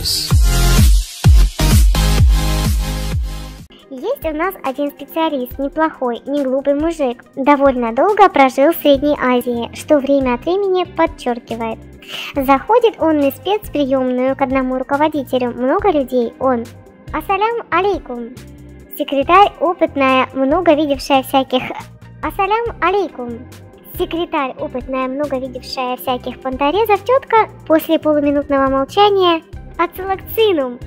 Stars. Есть у нас один специалист, неплохой, не глупый мужик. Довольно долго прожил в Средней Азии, что время от времени подчеркивает. Заходит он на спецприемную к одному руководителю, много людей, он. Ассалям алейкум. Секретарь опытная, много видевшая всяких... Ассалям алейкум. Секретарь опытная, много видевшая всяких понторезов, тетка после полуминутного молчания... Ацилакцинум.